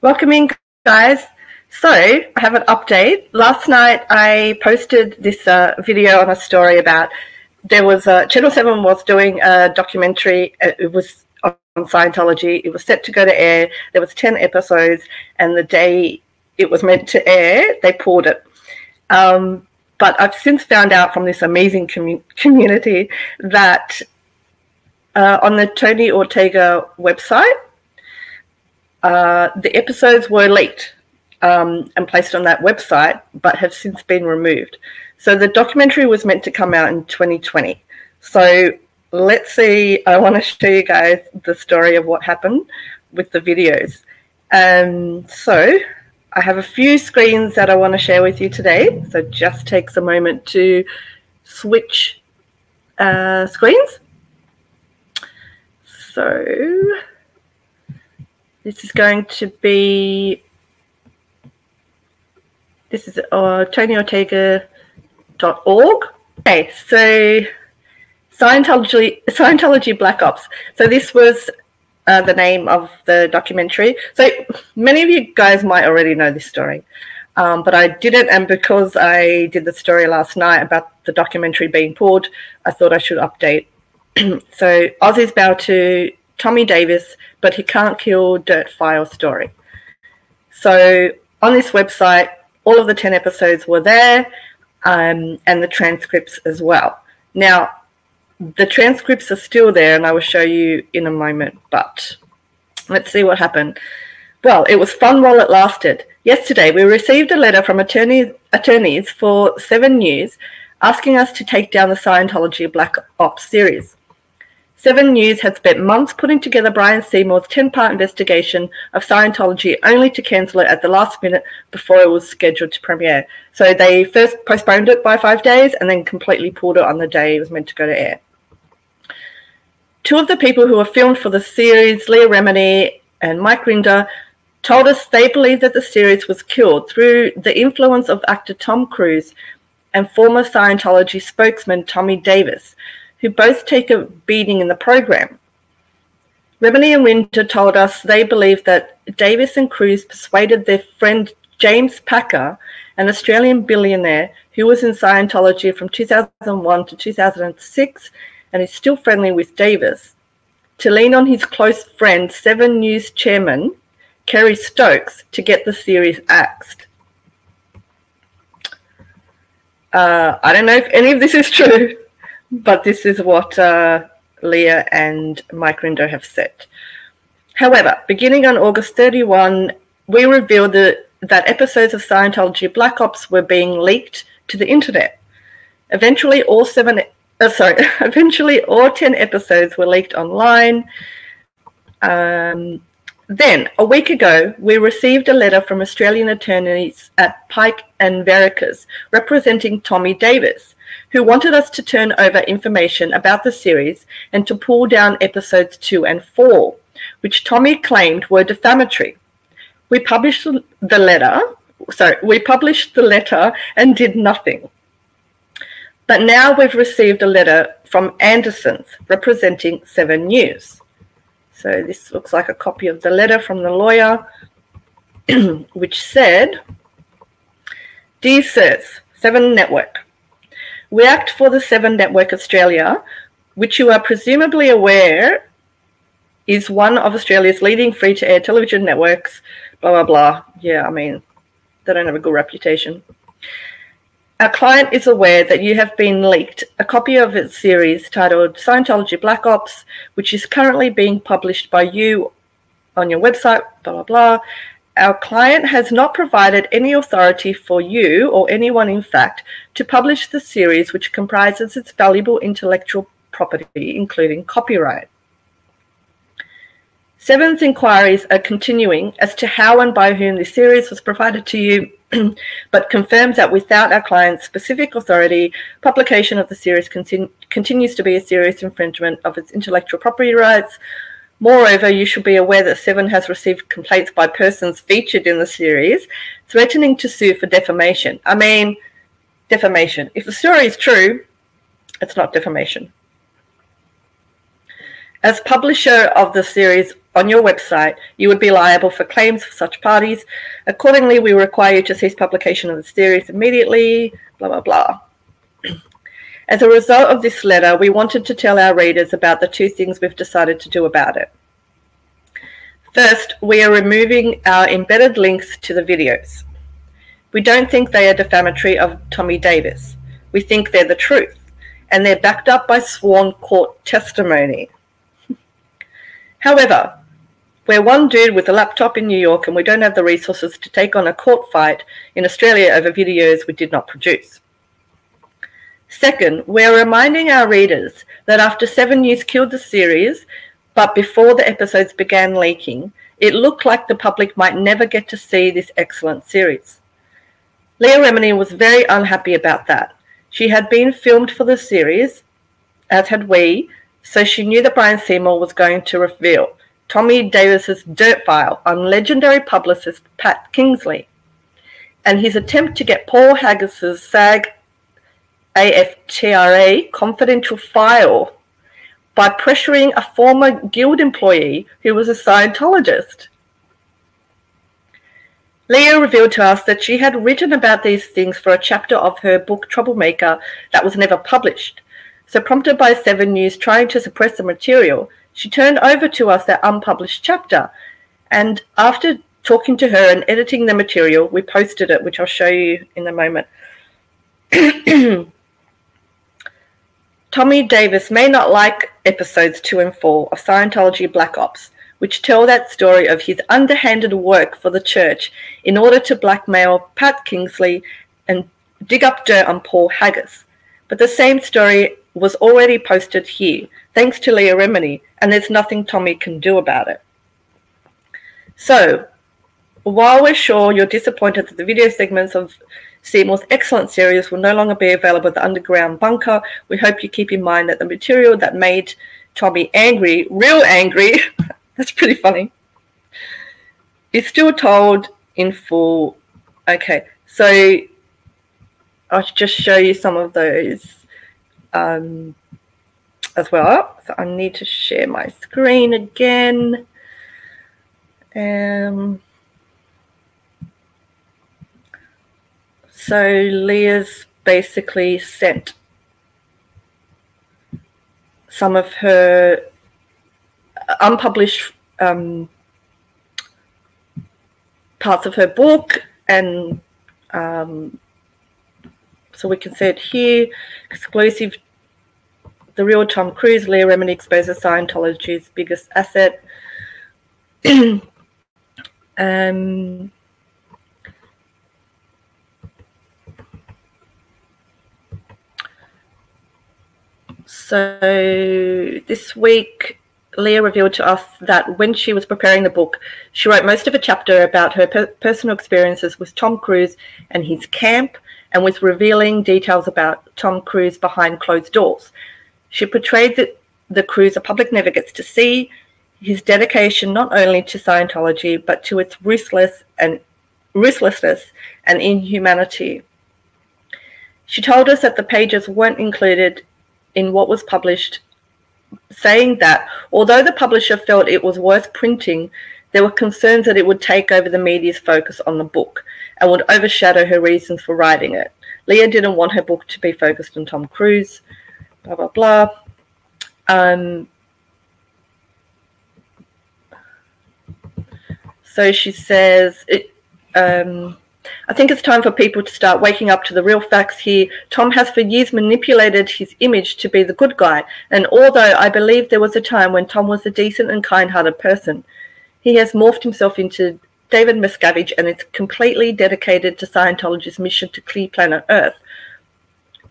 Welcome in, guys. So, I have an update. Last night, I posted this uh, video on a story about there was a, Channel 7 was doing a documentary. uh, It was on Scientology. It was set to go to air. There was 10 episodes, and the day it was meant to air, they pulled it. Um, but I've since found out from this amazing commu- community that uh, on the Tony Ortega website, uh, the episodes were leaked um, and placed on that website, but have since been removed. So the documentary was meant to come out in 2020. So let's see. I want to show you guys the story of what happened with the videos. Um, so I have a few screens that I want to share with you today. So just takes a moment to switch uh, screens. So this is going to be this is uh, tonyortega.org. Okay, so Scientology, Scientology Black Ops. So this was uh, the name of the documentary. So many of you guys might already know this story, um, but I didn't. And because I did the story last night about the documentary being pulled, I thought I should update. so Aussies bow to Tommy Davis, but he can't kill Dirt File story. So on this website, all of the 10 episodes were there um, and the transcripts as well. Now, the transcripts are still there and I will show you in a moment, but let's see what happened. Well, it was fun while it lasted. Yesterday, we received a letter from attorney, attorneys for Seven News asking us to take down the Scientology Black Ops series. Seven News had spent months putting together Bryan Seymour's 10 part investigation of Scientology only to cancel it at the last minute before it was scheduled to premiere. So they first postponed it by five days and then completely pulled it on the day it was meant to go to air. Two of the people who were filmed for the series, Leah Remini and Mike Rinder, told us they believe that the series was killed through the influence of actor Tom Cruise and former Scientology spokesman Tommy Davis, who both take a beating in the program. Remini and Rinder told us they believe that Davis and Cruise persuaded their friend James Packer, an Australian billionaire who was in Scientology from 2001 to 2006 and is still friendly with Davis, to lean on his close friend, Seven News chairman Kerry Stokes, to get the series axed. Uh, I don't know if any of this is true, but this is what uh, Leah and Mike Rinder have said. However, beginning on August 31, we revealed that, that episodes of Scientology Black Ops were being leaked to the internet. Eventually, all seven, uh, sorry, eventually all 10 episodes were leaked online. Um, then, a week ago, we received a letter from Australian attorneys at Pike and Veracruz representing Tommy Davis, who wanted us to turn over information about the series and to pull down episodes two and four, which Tommy claimed were defamatory. We published the letter, sorry, we published the letter and did nothing. But now we've received a letter from Andersons representing Seven News. So this looks like a copy of the letter from the lawyer, which said, Dear Sirs, Seven Network, we act for the Seven Network Australia, which you are presumably aware is one of Australia's leading free to air television networks, blah, blah, blah. Yeah, I mean, they don't have a good reputation. Our client is aware that you have been leaked a copy of its series titled Scientology Black Ops, which is currently being published by you on your website, blah, blah, blah. Our client has not provided any authority for you or anyone, in fact, to publish the series, which comprises its valuable intellectual property, including copyright. Seven's inquiries are continuing as to how and by whom the series was provided to you, but confirms that without our client's specific authority, publication of the series continu- continues to be a serious infringement of its intellectual property rights. Moreover, you should be aware that Seven has received complaints by persons featured in the series threatening to sue for defamation. I mean, defamation. If the story is true, it's not defamation. As publisher of the series on your website, you would be liable for claims for such parties. Accordingly, we require you to cease publication of the series immediately, blah, blah, blah. As a result of this letter, we wanted to tell our readers about the two things we've decided to do about it. First, we are removing our embedded links to the videos. We don't think they are defamatory of Tommy Davis. We think they're the truth, and they're backed up by sworn court testimony. However, we're one dude with a laptop in New York and we don't have the resources to take on a court fight in Australia over videos we did not produce. Second, we're reminding our readers that after Seven News killed the series, but before the episodes began leaking, it looked like the public might never get to see this excellent series. Leah Remini was very unhappy about that. She had been filmed for the series, as had we, so she knew that Bryan Seymour was going to reveal Tommy Davis's dirt file on legendary publicist Pat Kingsley and his attempt to get Paul Haggis's SAG AFTRA confidential file by pressuring a former guild employee who was a Scientologist. Leah revealed to us that she had written about these things for a chapter of her book Troublemaker that was never published. So, prompted by Seven News trying to suppress the material, she turned over to us that unpublished chapter. And after talking to her and editing the material, we posted it, which I'll show you in a moment. Tommy Davis may not like episodes 2 and 4 of Scientology Black Ops, which tell that story of his underhanded work for the church in order to blackmail Pat Kingsley and dig up dirt on Paul Haggis. But the same story was already posted here, thanks to Leah Remini, and there's nothing Tommy can do about it. So, while we're sure you're disappointed that the video segments of Seymour's excellent series will no longer be available at the Underground Bunker, we hope you keep in mind that the material that made Tommy angry, real angry, that's pretty funny, is still told in full. Okay, so I'll just show you some of those um, as well. So I need to share my screen again. Um, so Leah's basically sent some of her unpublished um, parts of her book and um, so we can see it here exclusive the real Tom Cruise, Leah Remini exposes Scientology's biggest asset. um, so this week, Leah revealed to us that when she was preparing the book, she wrote most of a chapter about her per personal experiences with Tom Cruise and his camp, and was revealing details about Tom Cruise behind closed doors. She portrayed the, the Cruise a public never gets to see, his dedication not only to Scientology, but to its ruthless and ruthlessness and inhumanity. She told us that the pages weren't included in what was published, saying that although the publisher felt it was worth printing, there were concerns that it would take over the media's focus on the book and would overshadow her reasons for writing it. Leah didn't want her book to be focused on Tom Cruise blah, blah, blah. Um, so she says, it, um, I think it's time for people to start waking up to the real facts here. Tom has for years manipulated his image to be the good guy. And although I believe there was a time when Tom was a decent and kind hearted person, he has morphed himself into David Miscavige and is completely dedicated to Scientology's mission to clear planet Earth.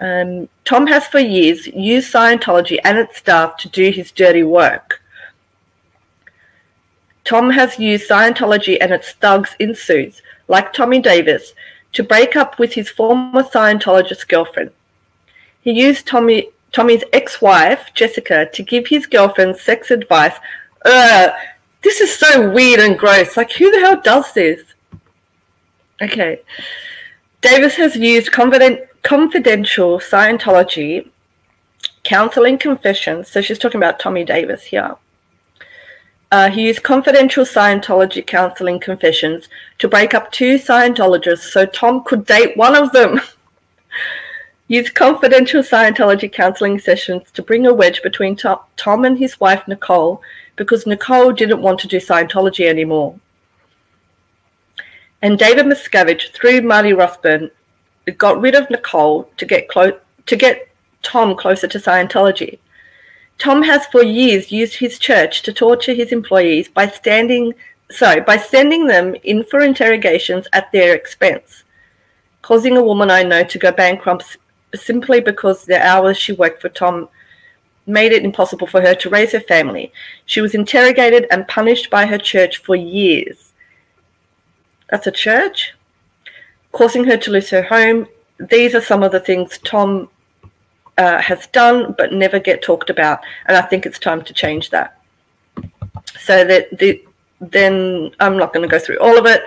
Um, Tom has for years used Scientology and its staff to do his dirty work. Tom has used Scientology and its thugs in suits, like Tommy Davis, to break up with his former Scientologist girlfriend. He used Tommy, Tommy's ex wife, Jessica, to give his girlfriend sex advice. Ugh, this is so weird and gross. Like, who the hell does this? Okay. Davis has used confident confidential Scientology counseling confessions. So she's talking about Tommy Davis here. Uh, he used confidential Scientology counseling confessions to break up two Scientologists so Tom could date one of them. used confidential Scientology counseling sessions to bring a wedge between Tom, and his wife Nicole because Nicole didn't want to do Scientology anymore. And David Miscavige, through Marty Rathbun, got rid of Nicole to get close to get Tom closer to Scientology. Tom has for years used his church to torture his employees by standing so by sending them in for interrogations at their expense, causing a woman I know to go bankrupt simply because the hours she worked for Tom made it impossible for her to raise her family. She was interrogated and punished by her church for years. That's a church? Causing her to lose her home. These are some of the things Tom uh, has done but never get talked about. And I think it's time to change that. So that the, then I'm not going to go through all of it,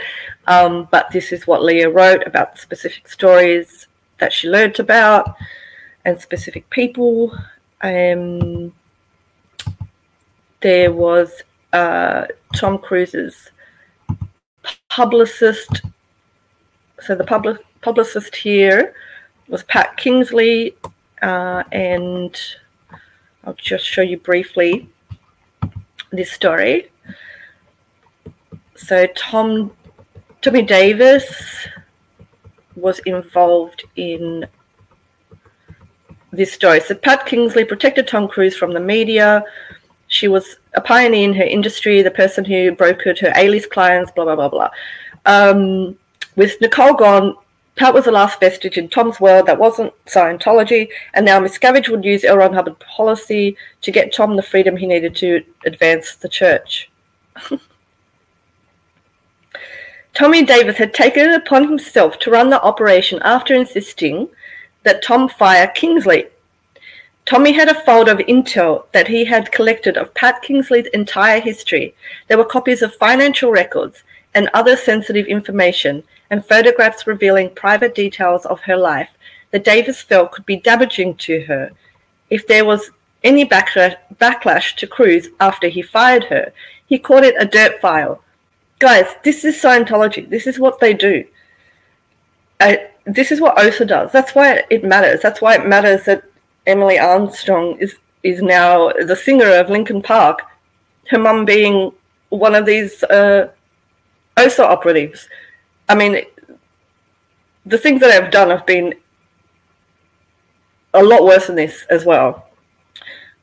um, but this is what Leah wrote about the specific stories that she learned about and specific people. Um, there was uh, Tom Cruise's publicist. So the public publicist here was Pat Kingsley, uh, and I'll just show you briefly this story. So Tom, Tommy Davis was involved in this story. So Pat Kingsley protected Tom Cruise from the media. She was a pioneer in her industry, the person who brokered her A-list clients, blah, blah, blah, blah. Um, with Nicole gone, Pat was the last vestige in Tom's world that wasn't Scientology, and now Miscavige would use L. Ron Hubbard policy to get Tom the freedom he needed to advance the church. Tommy Davis had taken it upon himself to run the operation after insisting that Tom fire Kingsley. Tommy had a folder of intel that he had collected of Pat Kingsley's entire history. There were copies of financial records and other sensitive information and photographs revealing private details of her life that Davis felt could be damaging to her if there was any backlash, backlash to Cruise after he fired her. He called it a dirt file. Guys, this is Scientology. This is what they do. Uh, this is what OSA does. That's why it matters. That's why it matters that Emily Armstrong is is now the singer of Linkin Park. Her mum being one of these uh, OSA operatives. I mean, the things that I've done have been a lot worse than this as well.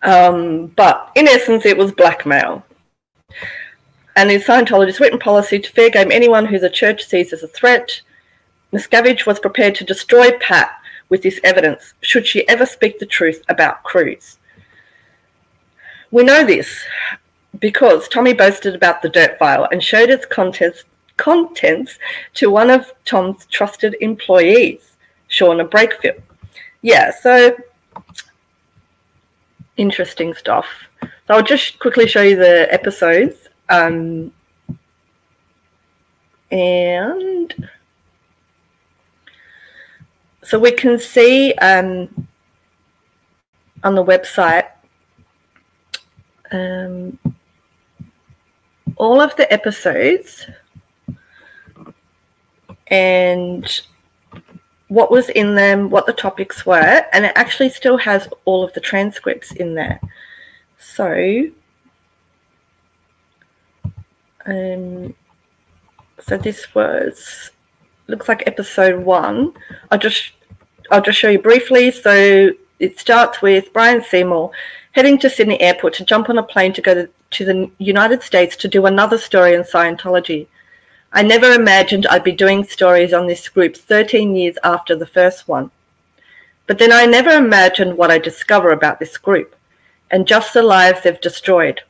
Um, but in essence, it was blackmail. And in Scientology's written policy to fair game anyone who the church sees as a threat, Miscavige was prepared to destroy Pat with this evidence should she ever speak the truth about Cruise. We know this because Tommy boasted about the dirt file and showed its contents contents to one of Tom's trusted employees, Shauna Brakefield. Yeah, so interesting stuff. So I'll just quickly show you the episodes. Um, and so we can see um, on the website um, all of the episodes and what was in them, what the topics were, and it actually still has all of the transcripts in there. So, um, so this was looks like episode one. I'll just I'll just show you briefly. So it starts with Bryan Seymour heading to Sydney Airport to jump on a plane to go to, to the United States to do another story in Scientology. I never imagined I'd be doing stories on this group 13 years after the first one. But then I never imagined what I discover about this group and just the lives they've destroyed.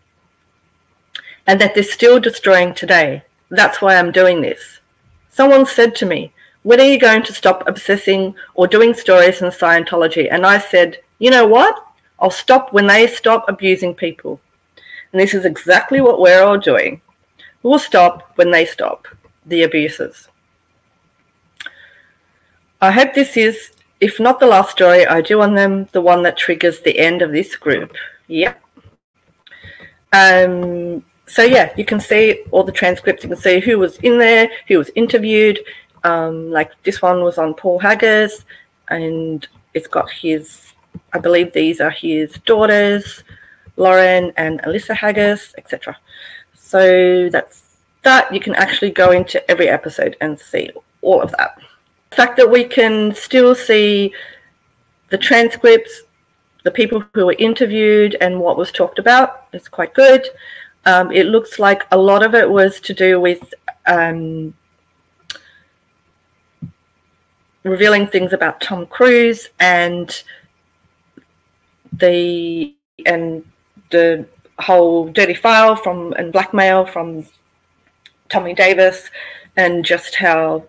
And that they're still destroying today. That's why I'm doing this. Someone said to me, When are you going to stop obsessing or doing stories in Scientology? And I said, You know what? I'll stop when they stop abusing people. And this is exactly what we're all doing will stop when they stop, the abuses. I hope this is, if not the last story I do on them, the one that triggers the end of this group. Yep. Um, so yeah, you can see all the transcripts. You can see who was in there, who was interviewed. Um, like this one was on Paul Haggis, and it's got his. I believe these are his daughters, Lauren and Alyssa Haggis, etc. So that's that. You can actually go into every episode and see all of that. The fact that we can still see the transcripts, the people who were interviewed, and what was talked about is quite good. Um, it looks like a lot of it was to do with um, revealing things about Tom Cruise and the and the whole dirty file from and blackmail from Tommy Davis and just how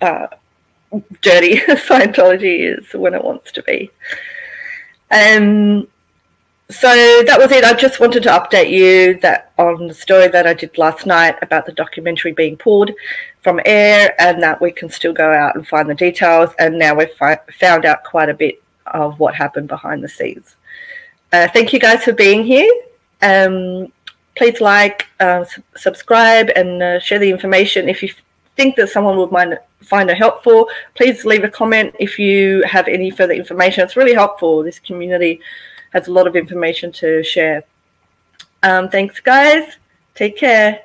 uh, dirty Scientology is when it wants to be. Um, so that was it. I just wanted to update you that on the story that I did last night about the documentary being pulled from air, and that we can still go out and find the details. And now we've found out quite a bit of what happened behind the scenes. Uh, thank you guys for being here. Um, please like, uh, subscribe, and uh, share the information. If you think that someone would mind, find it helpful, please leave a comment if you have any further information. It's really helpful. This community has a lot of information to share. Um, thanks, guys. Take care.